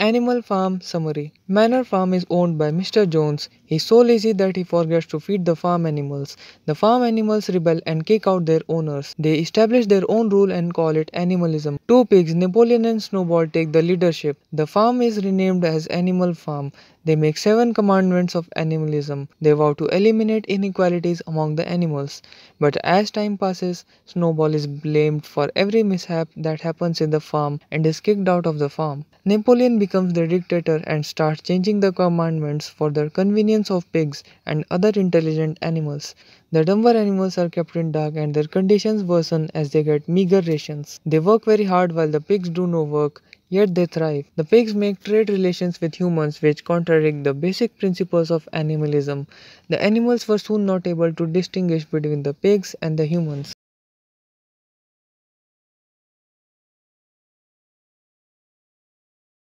Animal Farm Summary Manor Farm is owned by Mr. Jones. He's so lazy that he forgets to feed the farm animals. The farm animals rebel and kick out their owners. They establish their own rule and call it animalism. Two pigs, Napoleon and Snowball, take the leadership. The farm is renamed as Animal Farm. They make seven commandments of animalism. They vow to eliminate inequalities among the animals. But as time passes, Snowball is blamed for every mishap that happens in the farm and is kicked out of the farm. Napoleon becomes the dictator and starts changing the commandments for the convenience of pigs and other intelligent animals. The dumber animals are kept in dark and their conditions worsen as they get meager rations. They work very hard while the pigs do no work, yet they thrive. The pigs make trade relations with humans which contradict the basic principles of animalism. The animals were soon not able to distinguish between the pigs and the humans.